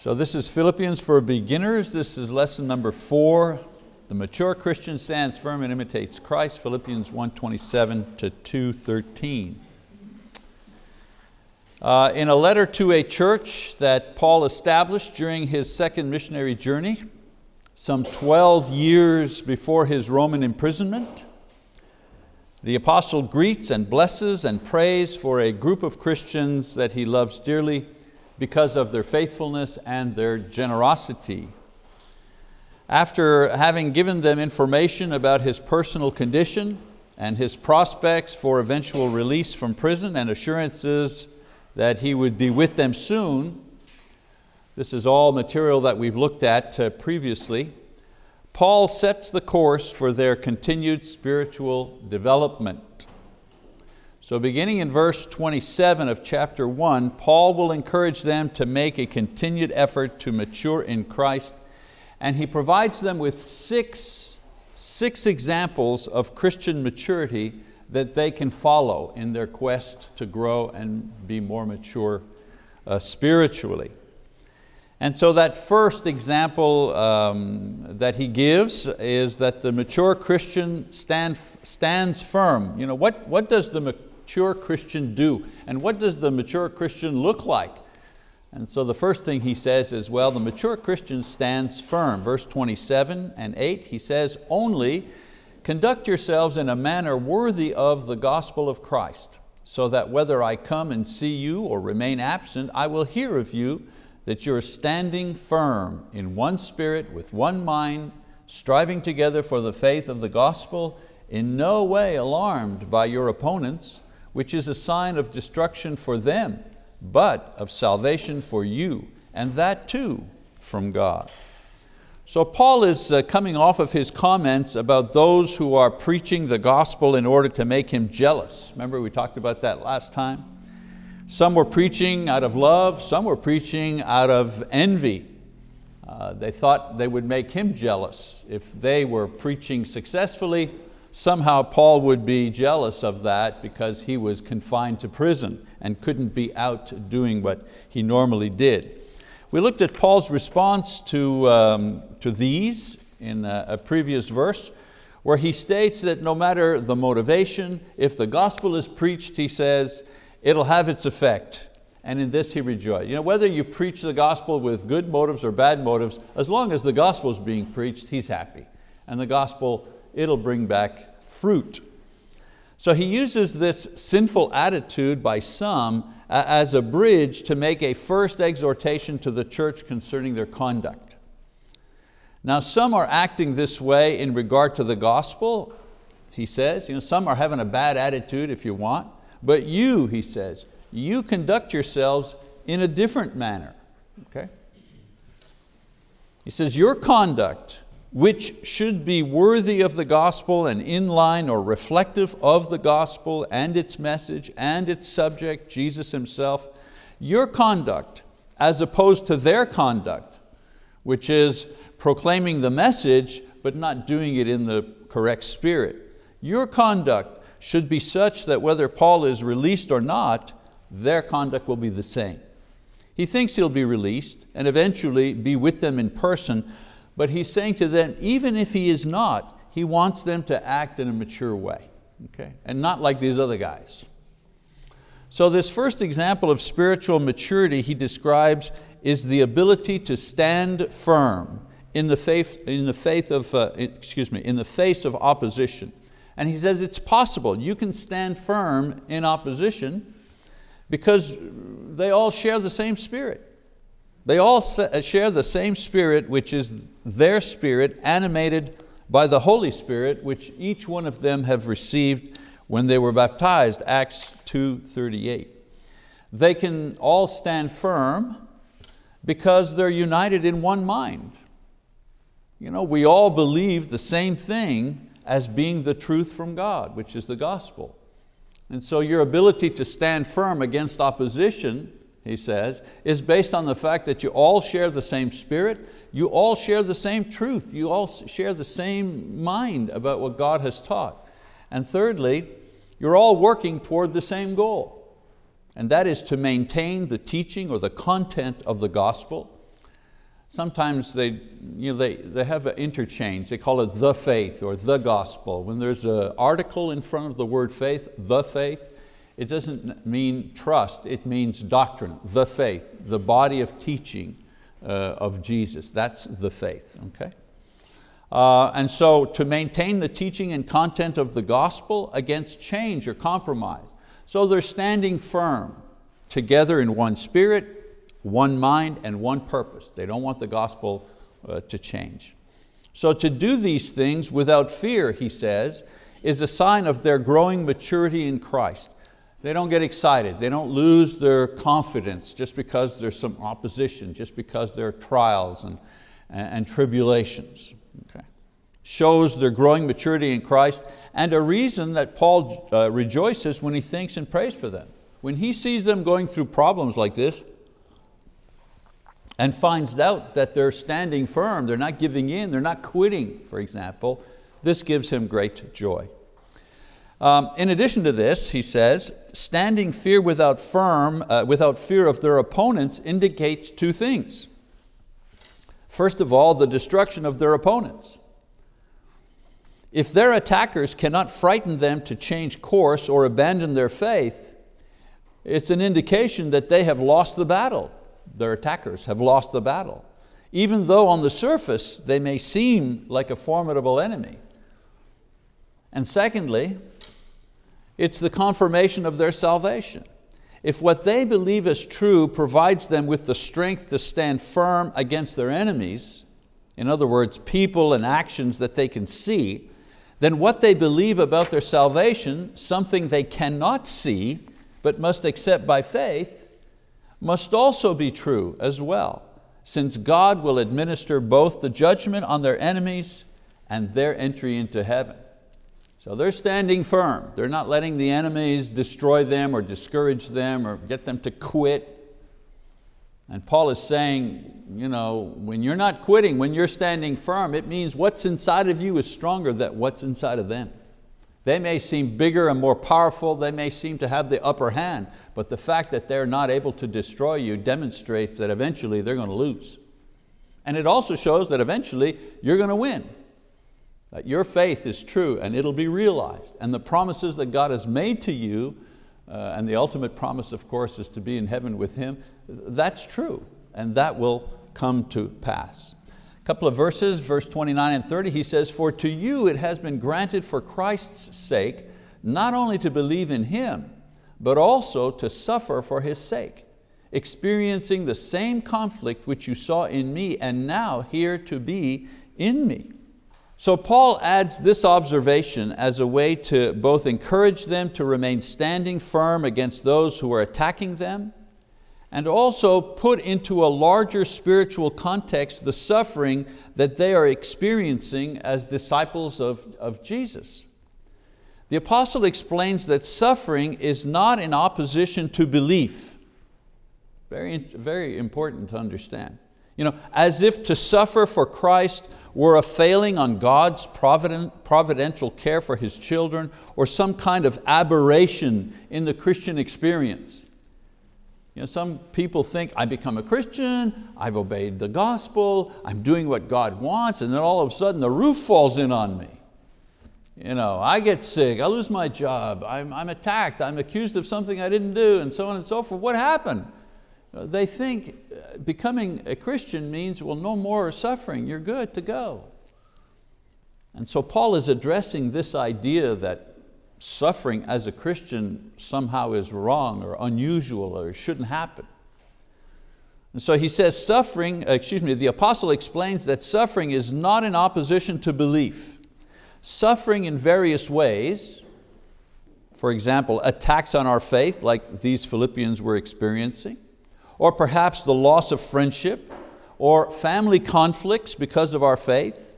So this is Philippians for beginners. This is lesson number four. The mature Christian stands firm and imitates Christ, Philippians 1.27 to 2.13. Uh, in a letter to a church that Paul established during his second missionary journey, some 12 years before his Roman imprisonment, the apostle greets and blesses and prays for a group of Christians that he loves dearly because of their faithfulness and their generosity. After having given them information about his personal condition and his prospects for eventual release from prison and assurances that he would be with them soon, this is all material that we've looked at uh, previously, Paul sets the course for their continued spiritual development. So beginning in verse 27 of chapter one, Paul will encourage them to make a continued effort to mature in Christ and he provides them with six, six examples of Christian maturity that they can follow in their quest to grow and be more mature uh, spiritually. And so that first example um, that he gives is that the mature Christian stand, stands firm. You know, what, what does the mature Christian do? And what does the mature Christian look like? And so the first thing he says is, well, the mature Christian stands firm. Verse 27 and 8, he says, only conduct yourselves in a manner worthy of the gospel of Christ, so that whether I come and see you or remain absent, I will hear of you that you are standing firm in one spirit, with one mind, striving together for the faith of the gospel, in no way alarmed by your opponents, which is a sign of destruction for them, but of salvation for you, and that too from God. So Paul is uh, coming off of his comments about those who are preaching the gospel in order to make him jealous. Remember we talked about that last time? Some were preaching out of love, some were preaching out of envy. Uh, they thought they would make him jealous. If they were preaching successfully, somehow Paul would be jealous of that because he was confined to prison and couldn't be out doing what he normally did. We looked at Paul's response to, um, to these in a, a previous verse where he states that no matter the motivation, if the gospel is preached, he says, it'll have its effect. And in this he rejoiced. You know, whether you preach the gospel with good motives or bad motives, as long as the gospel is being preached, he's happy. And the gospel it'll bring back fruit. So he uses this sinful attitude by some as a bridge to make a first exhortation to the church concerning their conduct. Now some are acting this way in regard to the gospel, he says. You know, some are having a bad attitude if you want, but you, he says, you conduct yourselves in a different manner. Okay? He says, your conduct which should be worthy of the gospel and in line or reflective of the gospel and its message and its subject, Jesus Himself, your conduct as opposed to their conduct, which is proclaiming the message but not doing it in the correct spirit. Your conduct should be such that whether Paul is released or not, their conduct will be the same. He thinks he'll be released and eventually be with them in person, but he's saying to them, even if he is not, he wants them to act in a mature way, okay? and not like these other guys. So this first example of spiritual maturity he describes is the ability to stand firm in the faith, in the faith of, uh, excuse me, in the face of opposition. And he says it's possible. You can stand firm in opposition because they all share the same spirit. They all uh, share the same spirit, which is their spirit animated by the Holy Spirit, which each one of them have received when they were baptized, Acts 2.38. They can all stand firm because they're united in one mind. You know, we all believe the same thing as being the truth from God, which is the gospel. And so your ability to stand firm against opposition he says, is based on the fact that you all share the same spirit, you all share the same truth, you all share the same mind about what God has taught. And thirdly, you're all working toward the same goal, and that is to maintain the teaching or the content of the gospel, Sometimes they, you know, they, they have an interchange. They call it the faith or the gospel. When there's an article in front of the word faith, the faith, it doesn't mean trust, it means doctrine, the faith, the body of teaching uh, of Jesus. That's the faith, okay? Uh, and so to maintain the teaching and content of the gospel against change or compromise. So they're standing firm together in one spirit, one mind and one purpose. They don't want the gospel uh, to change. So to do these things without fear, he says, is a sign of their growing maturity in Christ. They don't get excited, they don't lose their confidence just because there's some opposition, just because there are trials and, and, and tribulations. Okay. Shows their growing maturity in Christ and a reason that Paul uh, rejoices when he thinks and prays for them. When he sees them going through problems like this, and finds out that they're standing firm, they're not giving in, they're not quitting, for example, this gives him great joy. Um, in addition to this, he says, standing fear without, firm, uh, without fear of their opponents indicates two things. First of all, the destruction of their opponents. If their attackers cannot frighten them to change course or abandon their faith, it's an indication that they have lost the battle their attackers have lost the battle, even though on the surface they may seem like a formidable enemy. And secondly, it's the confirmation of their salvation. If what they believe is true provides them with the strength to stand firm against their enemies, in other words, people and actions that they can see, then what they believe about their salvation, something they cannot see but must accept by faith, must also be true as well, since God will administer both the judgment on their enemies and their entry into heaven. So they're standing firm. They're not letting the enemies destroy them or discourage them or get them to quit. And Paul is saying, you know, when you're not quitting, when you're standing firm, it means what's inside of you is stronger than what's inside of them. They may seem bigger and more powerful, they may seem to have the upper hand, but the fact that they're not able to destroy you demonstrates that eventually they're going to lose. And it also shows that eventually you're going to win. That your faith is true and it'll be realized. And the promises that God has made to you, uh, and the ultimate promise of course is to be in heaven with Him, that's true and that will come to pass A couple of verses, verse 29 and 30, he says, For to you it has been granted for Christ's sake, not only to believe in Him, but also to suffer for His sake, experiencing the same conflict which you saw in me and now hear to be in me. So Paul adds this observation as a way to both encourage them to remain standing firm against those who are attacking them and also put into a larger spiritual context the suffering that they are experiencing as disciples of, of Jesus. The apostle explains that suffering is not in opposition to belief. Very, very important to understand. You know, as if to suffer for Christ were a failing on God's provident, providential care for His children or some kind of aberration in the Christian experience. You know, some people think I become a Christian, I've obeyed the gospel, I'm doing what God wants, and then all of a sudden the roof falls in on me. You know, I get sick, I lose my job, I'm, I'm attacked, I'm accused of something I didn't do, and so on and so forth. What happened? They think uh, becoming a Christian means, well, no more suffering, you're good to go. And so Paul is addressing this idea that suffering as a Christian somehow is wrong or unusual or shouldn't happen. And so he says suffering, uh, excuse me, the apostle explains that suffering is not in opposition to belief. Suffering in various ways, for example, attacks on our faith like these Philippians were experiencing, or perhaps the loss of friendship, or family conflicts because of our faith,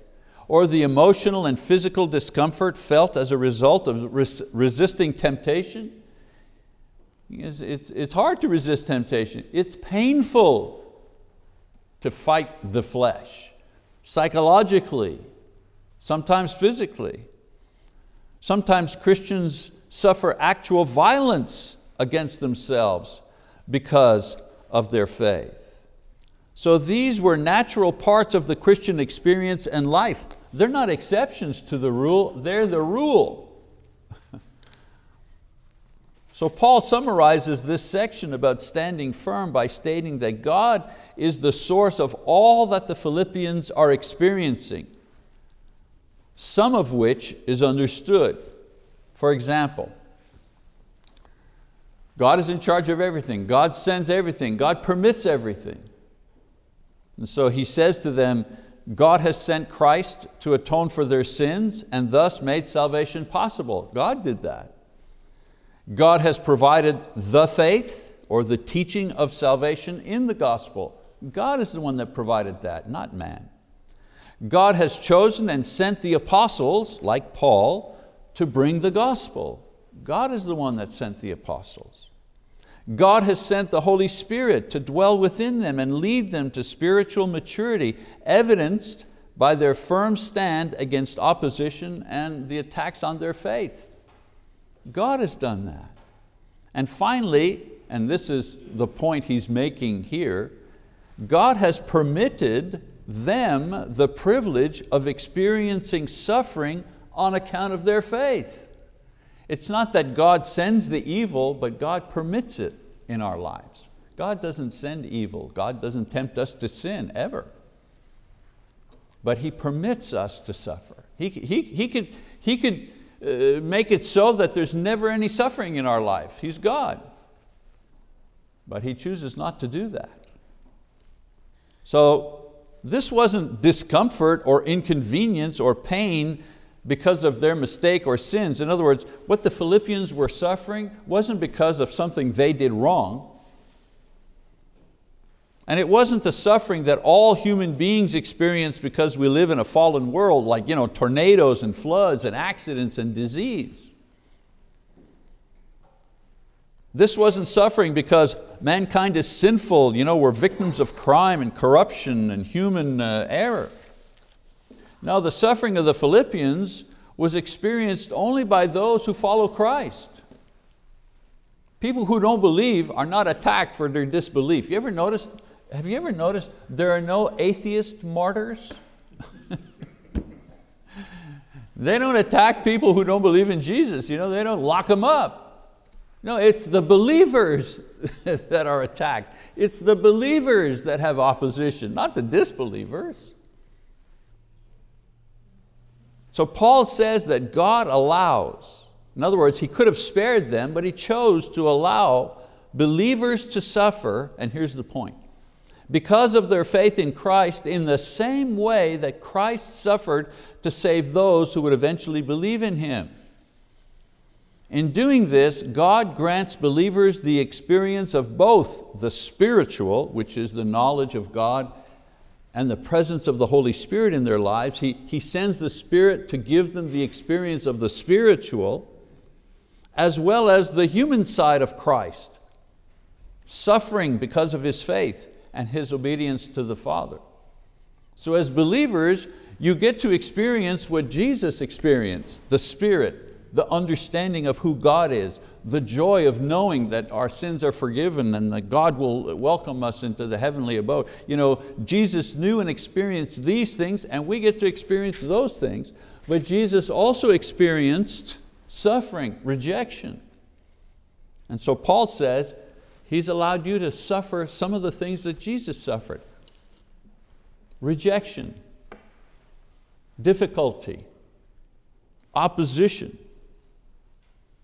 or the emotional and physical discomfort felt as a result of res resisting temptation. It's, it's, it's hard to resist temptation. It's painful to fight the flesh, psychologically, sometimes physically. Sometimes Christians suffer actual violence against themselves because of their faith. So these were natural parts of the Christian experience and life. They're not exceptions to the rule, they're the rule. So Paul summarizes this section about standing firm by stating that God is the source of all that the Philippians are experiencing, some of which is understood. For example, God is in charge of everything. God sends everything. God permits everything. And so he says to them, God has sent Christ to atone for their sins and thus made salvation possible. God did that. God has provided the faith or the teaching of salvation in the gospel. God is the one that provided that, not man. God has chosen and sent the apostles, like Paul, to bring the gospel. God is the one that sent the apostles. God has sent the Holy Spirit to dwell within them and lead them to spiritual maturity, evidenced by their firm stand against opposition and the attacks on their faith. God has done that. And finally, and this is the point he's making here, God has permitted them the privilege of experiencing suffering on account of their faith. It's not that God sends the evil, but God permits it in our lives. God doesn't send evil. God doesn't tempt us to sin, ever. But He permits us to suffer. He, he, he could, he could uh, make it so that there's never any suffering in our life. He's God. But He chooses not to do that. So this wasn't discomfort or inconvenience or pain because of their mistake or sins. In other words, what the Philippians were suffering wasn't because of something they did wrong. And it wasn't the suffering that all human beings experience because we live in a fallen world, like you know, tornadoes and floods and accidents and disease. This wasn't suffering because mankind is sinful, you know, we're victims of crime and corruption and human uh, error. Now the suffering of the Philippians was experienced only by those who follow Christ. People who don't believe are not attacked for their disbelief. You ever notice have you ever noticed there are no atheist martyrs? they don't attack people who don't believe in Jesus. You know, they don't lock them up. No, it's the believers that are attacked. It's the believers that have opposition, not the disbelievers. So Paul says that God allows, in other words, He could have spared them, but He chose to allow believers to suffer, and here's the point because of their faith in Christ in the same way that Christ suffered to save those who would eventually believe in Him. In doing this, God grants believers the experience of both the spiritual, which is the knowledge of God, and the presence of the Holy Spirit in their lives. He, he sends the Spirit to give them the experience of the spiritual, as well as the human side of Christ, suffering because of His faith and his obedience to the Father. So as believers, you get to experience what Jesus experienced, the Spirit, the understanding of who God is, the joy of knowing that our sins are forgiven and that God will welcome us into the heavenly abode. You know, Jesus knew and experienced these things and we get to experience those things, but Jesus also experienced suffering, rejection. And so Paul says, He's allowed you to suffer some of the things that Jesus suffered. Rejection, difficulty, opposition.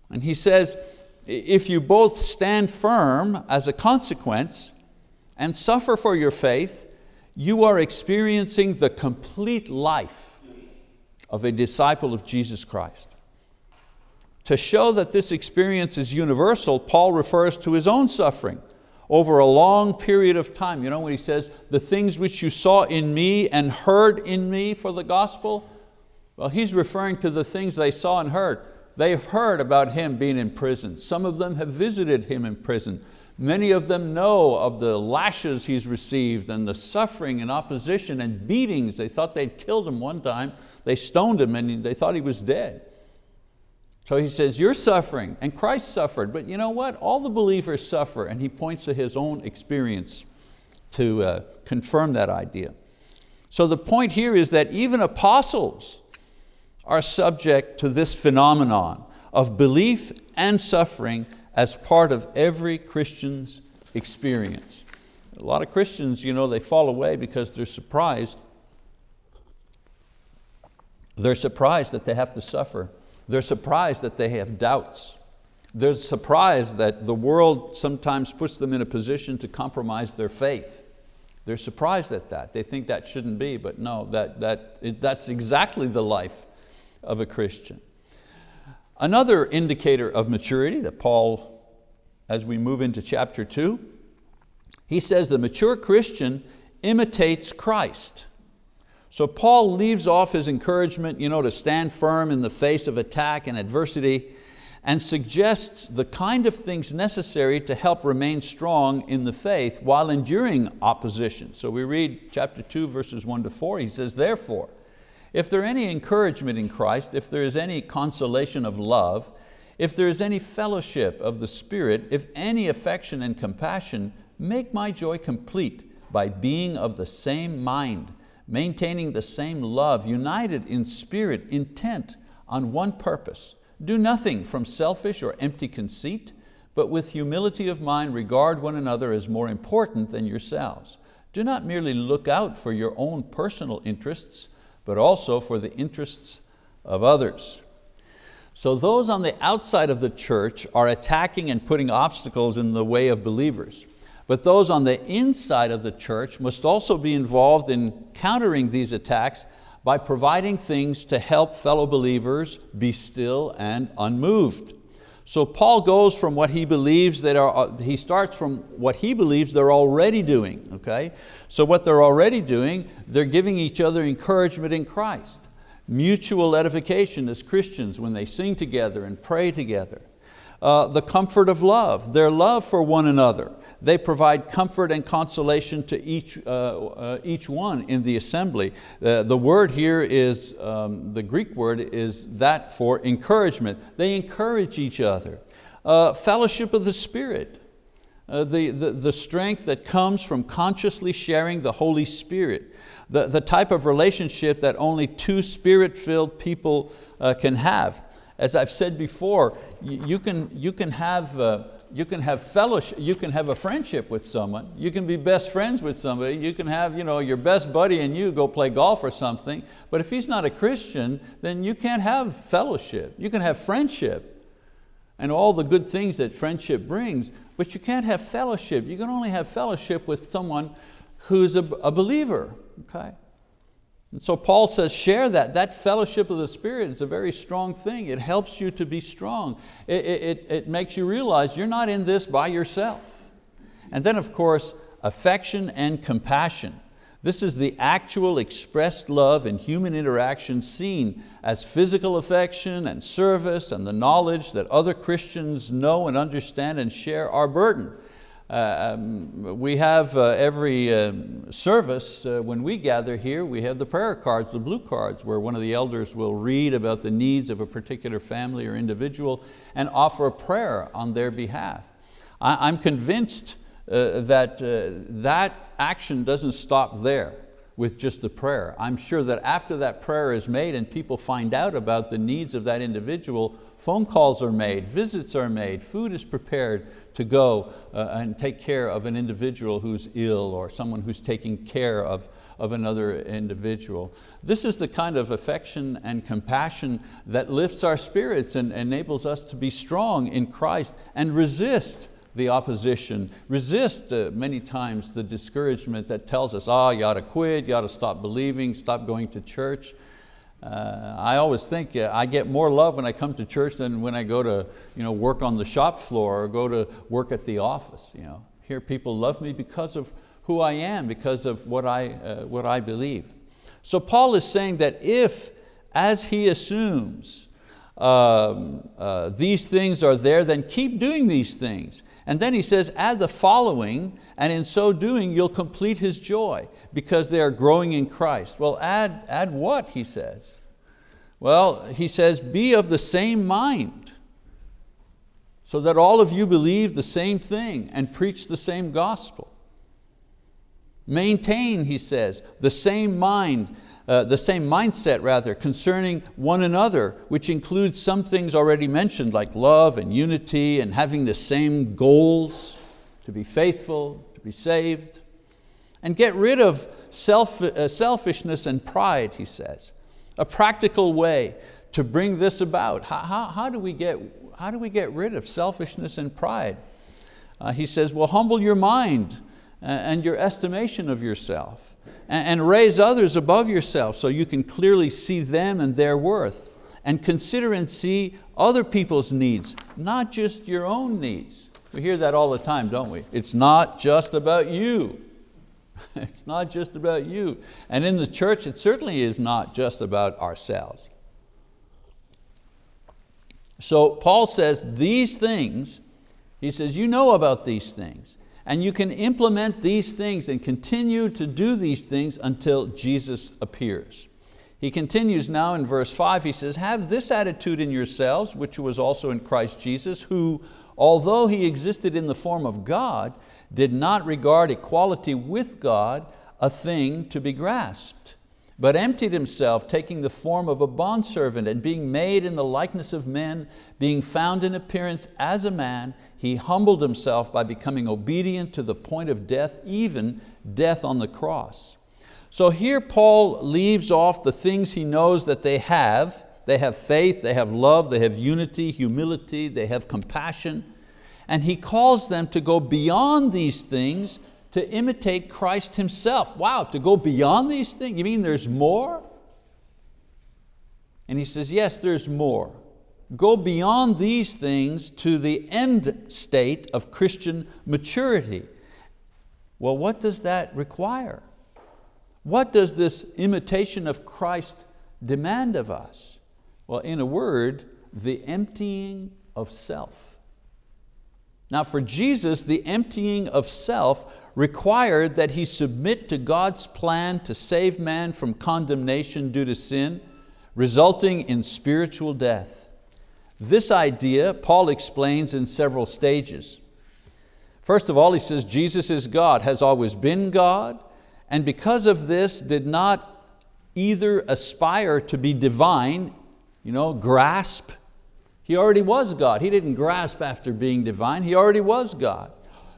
And he says, if you both stand firm as a consequence and suffer for your faith, you are experiencing the complete life of a disciple of Jesus Christ. To show that this experience is universal, Paul refers to his own suffering over a long period of time. You know when he says, the things which you saw in me and heard in me for the gospel? Well, he's referring to the things they saw and heard. They've heard about him being in prison. Some of them have visited him in prison. Many of them know of the lashes he's received and the suffering and opposition and beatings. They thought they'd killed him one time. They stoned him and they thought he was dead. So he says, you're suffering, and Christ suffered, but you know what? All the believers suffer, and he points to his own experience to uh, confirm that idea. So the point here is that even apostles are subject to this phenomenon of belief and suffering as part of every Christian's experience. A lot of Christians, you know, they fall away because they're surprised. They're surprised that they have to suffer. They're surprised that they have doubts. They're surprised that the world sometimes puts them in a position to compromise their faith. They're surprised at that. They think that shouldn't be, but no, that, that, it, that's exactly the life of a Christian. Another indicator of maturity that Paul, as we move into chapter two, he says the mature Christian imitates Christ. So Paul leaves off his encouragement you know, to stand firm in the face of attack and adversity and suggests the kind of things necessary to help remain strong in the faith while enduring opposition. So we read chapter two, verses one to four, he says, therefore, if there any encouragement in Christ, if there is any consolation of love, if there is any fellowship of the Spirit, if any affection and compassion, make my joy complete by being of the same mind, maintaining the same love, united in spirit, intent on one purpose. Do nothing from selfish or empty conceit, but with humility of mind regard one another as more important than yourselves. Do not merely look out for your own personal interests, but also for the interests of others. So those on the outside of the church are attacking and putting obstacles in the way of believers. But those on the inside of the church must also be involved in countering these attacks by providing things to help fellow believers be still and unmoved. So Paul goes from what he believes that are, uh, he starts from what he believes they're already doing, okay? So what they're already doing, they're giving each other encouragement in Christ. Mutual edification as Christians when they sing together and pray together. Uh, the comfort of love, their love for one another. They provide comfort and consolation to each, uh, uh, each one in the assembly. Uh, the word here is, um, the Greek word is that for encouragement. They encourage each other. Uh, fellowship of the Spirit. Uh, the, the, the strength that comes from consciously sharing the Holy Spirit. The, the type of relationship that only two spirit-filled people uh, can have. As I've said before, you can, you can have you can have fellowship, you can have a friendship with someone, you can be best friends with somebody, you can have you know, your best buddy and you go play golf or something, but if he's not a Christian, then you can't have fellowship. You can have friendship and all the good things that friendship brings, but you can't have fellowship. You can only have fellowship with someone who's a, a believer, okay? And so Paul says, share that. That fellowship of the Spirit is a very strong thing. It helps you to be strong. It, it, it makes you realize you're not in this by yourself. And then of course, affection and compassion. This is the actual expressed love in human interaction seen as physical affection and service and the knowledge that other Christians know and understand and share our burden. Uh, um, we have uh, every uh, service, uh, when we gather here, we have the prayer cards, the blue cards, where one of the elders will read about the needs of a particular family or individual and offer a prayer on their behalf. I, am convinced uh, that uh, that action doesn't stop there with just the prayer. I'm sure that after that prayer is made and people find out about the needs of that individual, phone calls are made, visits are made, food is prepared, to go uh, and take care of an individual who's ill or someone who's taking care of, of another individual. This is the kind of affection and compassion that lifts our spirits and enables us to be strong in Christ and resist the opposition, resist uh, many times the discouragement that tells us, oh, you ought to quit, you ought to stop believing, stop going to church. Uh, I always think uh, I get more love when I come to church than when I go to you know, work on the shop floor or go to work at the office. You know. Here people love me because of who I am, because of what I, uh, what I believe. So Paul is saying that if, as he assumes, um, uh, these things are there, then keep doing these things. And then he says, add the following, and in so doing, you'll complete his joy because they are growing in Christ. Well, add, add what, he says? Well, he says, be of the same mind so that all of you believe the same thing and preach the same gospel. Maintain, he says, the same mind, uh, the same mindset rather, concerning one another, which includes some things already mentioned like love and unity and having the same goals, to be faithful, to be saved. And get rid of self, uh, selfishness and pride, he says. A practical way to bring this about. How, how, how, do, we get, how do we get rid of selfishness and pride? Uh, he says, well, humble your mind and your estimation of yourself and raise others above yourself so you can clearly see them and their worth and consider and see other people's needs, not just your own needs. We hear that all the time, don't we? It's not just about you. It's not just about you. And in the church, it certainly is not just about ourselves. So Paul says these things, he says, you know about these things, and you can implement these things and continue to do these things until Jesus appears. He continues now in verse five, he says, have this attitude in yourselves, which was also in Christ Jesus, who, although He existed in the form of God, did not regard equality with God a thing to be grasped, but emptied himself, taking the form of a bondservant and being made in the likeness of men, being found in appearance as a man, he humbled himself by becoming obedient to the point of death, even death on the cross. So here Paul leaves off the things he knows that they have. They have faith, they have love, they have unity, humility, they have compassion, and he calls them to go beyond these things to imitate Christ Himself. Wow, to go beyond these things? You mean there's more? And he says, yes, there's more. Go beyond these things to the end state of Christian maturity. Well, what does that require? What does this imitation of Christ demand of us? Well, in a word, the emptying of self. Now for Jesus, the emptying of self required that he submit to God's plan to save man from condemnation due to sin, resulting in spiritual death. This idea Paul explains in several stages. First of all, he says Jesus is God, has always been God, and because of this did not either aspire to be divine, you know, grasp he already was God. He didn't grasp after being divine, He already was God.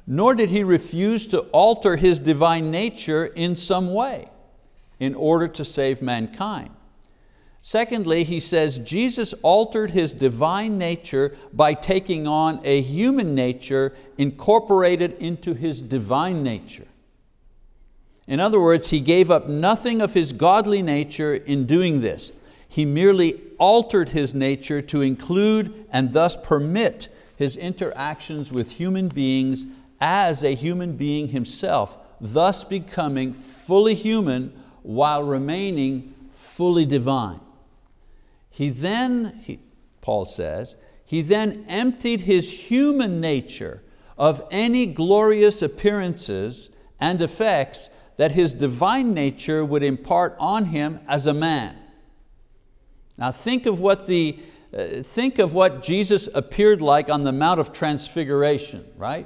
Nor did He refuse to alter His divine nature in some way in order to save mankind. Secondly, he says Jesus altered His divine nature by taking on a human nature incorporated into His divine nature. In other words, He gave up nothing of His godly nature in doing this. He merely altered his nature to include and thus permit his interactions with human beings as a human being himself, thus becoming fully human while remaining fully divine. He then, he, Paul says, he then emptied his human nature of any glorious appearances and effects that his divine nature would impart on him as a man. Now think of what, the, uh, think of what Jesus appeared like on the Mount of Transfiguration, right?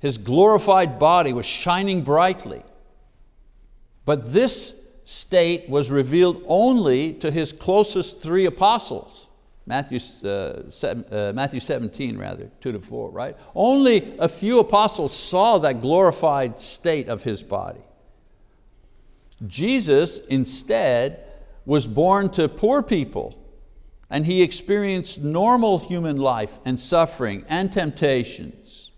His glorified body was shining brightly. But this state was revealed only to His closest three apostles. Matthew, uh, seven, uh, Matthew 17 rather, two to four, right? Only a few apostles saw that glorified state of His body. Jesus instead was born to poor people and he experienced normal human life and suffering and temptations.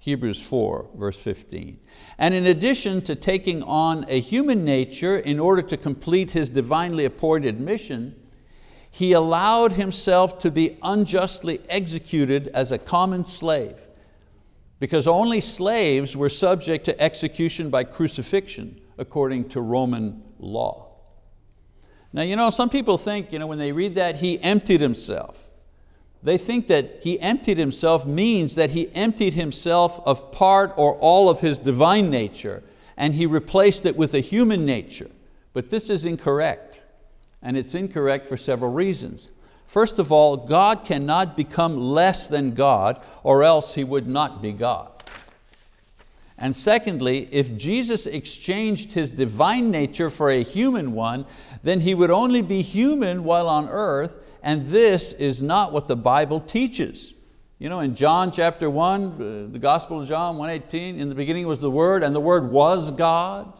Hebrews 4, verse 15. And in addition to taking on a human nature in order to complete his divinely appointed mission, he allowed himself to be unjustly executed as a common slave because only slaves were subject to execution by crucifixion according to Roman law. Now you know, some people think you know, when they read that he emptied himself. They think that he emptied himself means that he emptied himself of part or all of his divine nature and he replaced it with a human nature. But this is incorrect and it's incorrect for several reasons. First of all, God cannot become less than God or else He would not be God. And secondly, if Jesus exchanged His divine nature for a human one, then He would only be human while on earth, and this is not what the Bible teaches. You know, in John chapter 1, uh, the Gospel of John 1.18, in the beginning was the Word, and the Word was God.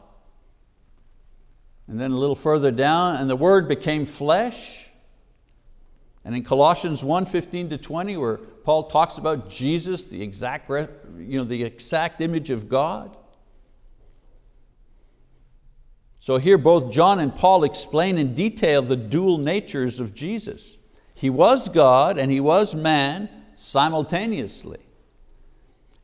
And then a little further down, and the Word became flesh. And in Colossians 1, 15 to 20, where Paul talks about Jesus, the exact, you know, the exact image of God. So here both John and Paul explain in detail the dual natures of Jesus. He was God and He was man, simultaneously.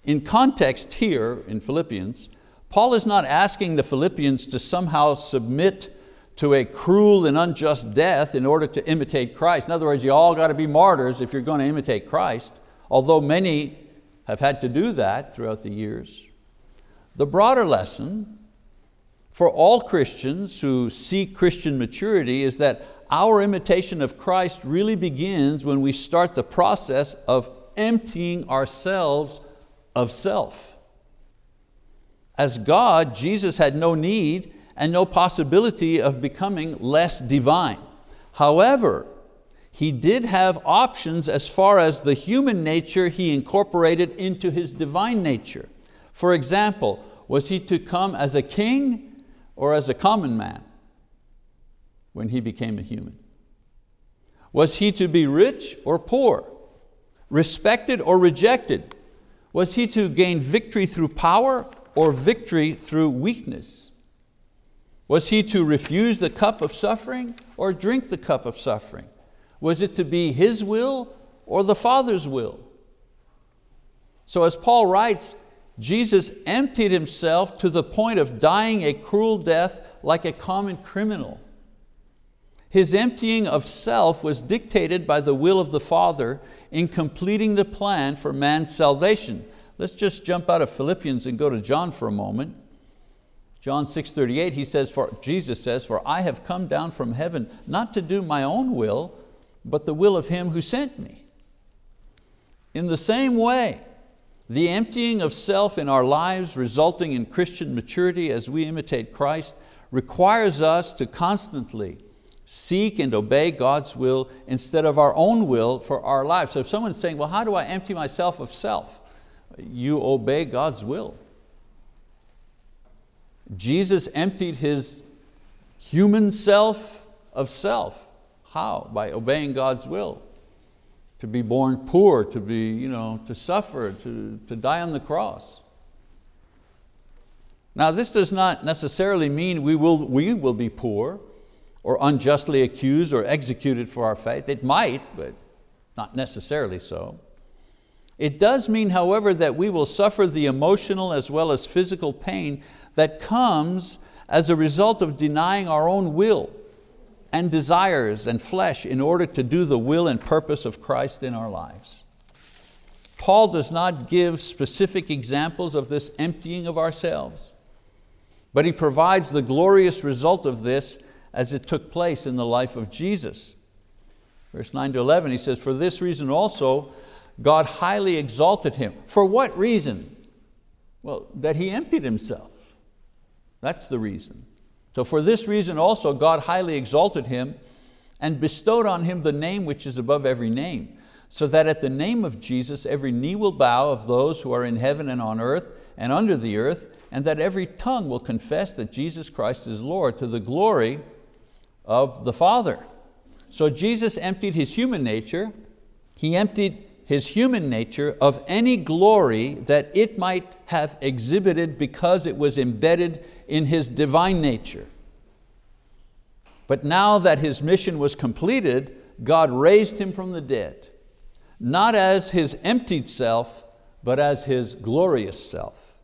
In context here in Philippians, Paul is not asking the Philippians to somehow submit to a cruel and unjust death in order to imitate Christ. In other words, you all got to be martyrs if you're going to imitate Christ, although many have had to do that throughout the years. The broader lesson for all Christians who seek Christian maturity is that our imitation of Christ really begins when we start the process of emptying ourselves of self. As God, Jesus had no need and no possibility of becoming less divine. However, He did have options as far as the human nature He incorporated into His divine nature. For example, was He to come as a king or as a common man? when he became a human? Was he to be rich or poor? Respected or rejected? Was he to gain victory through power or victory through weakness? Was he to refuse the cup of suffering or drink the cup of suffering? Was it to be his will or the Father's will? So as Paul writes, Jesus emptied himself to the point of dying a cruel death like a common criminal. His emptying of self was dictated by the will of the Father in completing the plan for man's salvation. Let's just jump out of Philippians and go to John for a moment. John 6:38, he says, for Jesus says, "For I have come down from heaven not to do my own will, but the will of Him who sent me." In the same way, the emptying of self in our lives, resulting in Christian maturity as we imitate Christ, requires us to constantly seek and obey God's will instead of our own will for our lives. So if someone's saying, well, how do I empty myself of self? You obey God's will. Jesus emptied His human self of self. How? By obeying God's will. To be born poor, to, be, you know, to suffer, to, to die on the cross. Now this does not necessarily mean we will, we will be poor or unjustly accused or executed for our faith. It might, but not necessarily so. It does mean, however, that we will suffer the emotional as well as physical pain that comes as a result of denying our own will and desires and flesh in order to do the will and purpose of Christ in our lives. Paul does not give specific examples of this emptying of ourselves, but he provides the glorious result of this as it took place in the life of Jesus. Verse 9 to 11, he says, for this reason also, God highly exalted him. For what reason? Well, that he emptied himself. That's the reason. So for this reason also, God highly exalted him and bestowed on him the name which is above every name, so that at the name of Jesus every knee will bow of those who are in heaven and on earth and under the earth, and that every tongue will confess that Jesus Christ is Lord to the glory of the Father. So Jesus emptied His human nature, He emptied His human nature of any glory that it might have exhibited because it was embedded in His divine nature. But now that His mission was completed, God raised Him from the dead, not as His emptied self, but as His glorious self.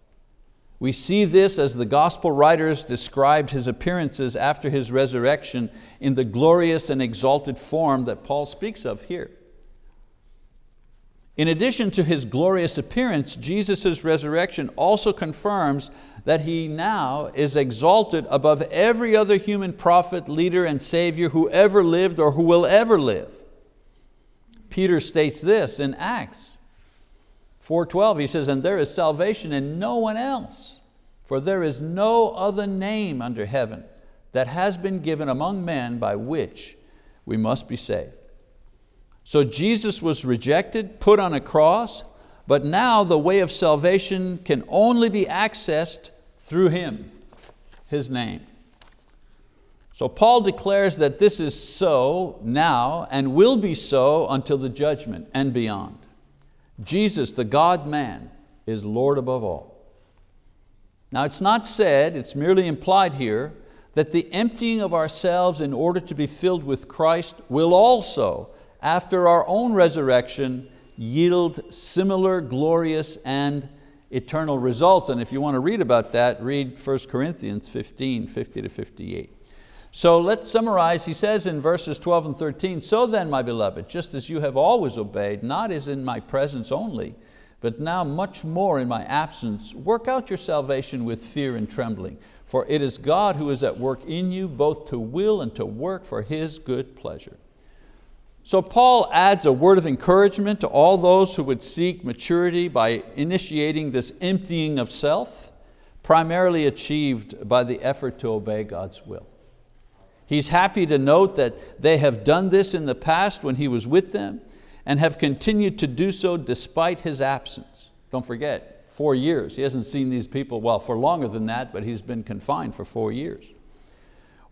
We see this as the gospel writers described His appearances after His resurrection in the glorious and exalted form that Paul speaks of here. In addition to His glorious appearance, Jesus' resurrection also confirms that He now is exalted above every other human prophet, leader, and savior who ever lived or who will ever live. Peter states this in Acts 4.12, he says, and there is salvation in no one else, for there is no other name under heaven that has been given among men by which we must be saved. So Jesus was rejected, put on a cross, but now the way of salvation can only be accessed through Him, His name. So Paul declares that this is so now and will be so until the judgment and beyond. Jesus, the God-man, is Lord above all. Now it's not said, it's merely implied here, that the emptying of ourselves in order to be filled with Christ will also, after our own resurrection, yield similar glorious and eternal results. And if you want to read about that, read 1 Corinthians 15, 50 to 58. So let's summarize, he says in verses 12 and 13, So then, my beloved, just as you have always obeyed, not as in my presence only, but now much more in my absence, work out your salvation with fear and trembling. For it is God who is at work in you, both to will and to work for His good pleasure. So Paul adds a word of encouragement to all those who would seek maturity by initiating this emptying of self, primarily achieved by the effort to obey God's will. He's happy to note that they have done this in the past when he was with them and have continued to do so despite his absence. Don't forget, four years. He hasn't seen these people, well, for longer than that, but he's been confined for four years.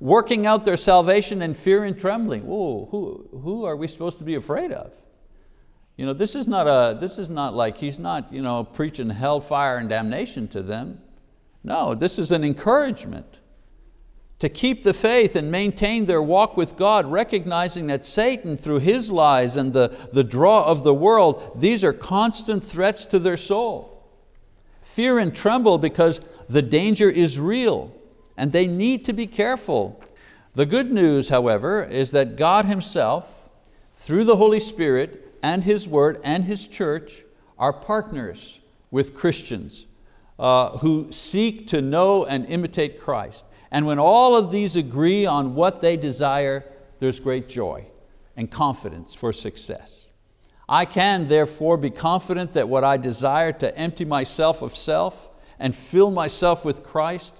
Working out their salvation in fear and trembling. Whoa, who, who are we supposed to be afraid of? You know, this is not, a, this is not like, he's not you know, preaching hellfire and damnation to them. No, this is an encouragement to keep the faith and maintain their walk with God, recognizing that Satan, through his lies and the, the draw of the world, these are constant threats to their soul. Fear and tremble because the danger is real and they need to be careful. The good news, however, is that God Himself, through the Holy Spirit and His Word and His church, are partners with Christians uh, who seek to know and imitate Christ. And when all of these agree on what they desire, there's great joy and confidence for success. I can therefore be confident that what I desire to empty myself of self and fill myself with Christ,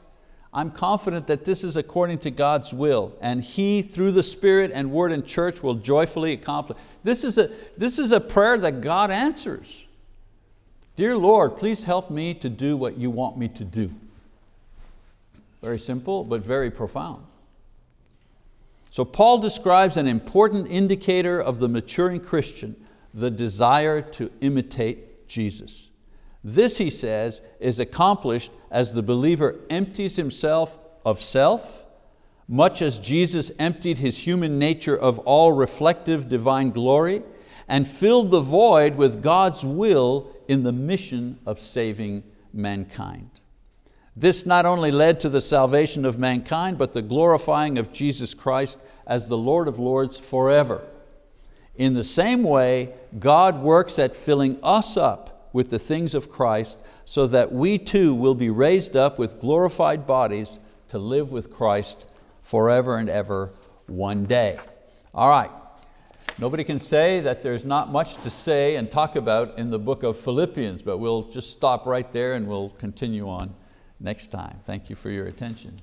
I'm confident that this is according to God's will and He, through the Spirit and Word and church, will joyfully accomplish. This is a, this is a prayer that God answers. Dear Lord, please help me to do what you want me to do. Very simple, but very profound. So Paul describes an important indicator of the maturing Christian, the desire to imitate Jesus. This, he says, is accomplished as the believer empties himself of self, much as Jesus emptied his human nature of all reflective divine glory and filled the void with God's will in the mission of saving mankind. This not only led to the salvation of mankind, but the glorifying of Jesus Christ as the Lord of Lords forever. In the same way, God works at filling us up with the things of Christ so that we too will be raised up with glorified bodies to live with Christ forever and ever one day. All right, nobody can say that there's not much to say and talk about in the book of Philippians, but we'll just stop right there and we'll continue on next time. Thank you for your attention.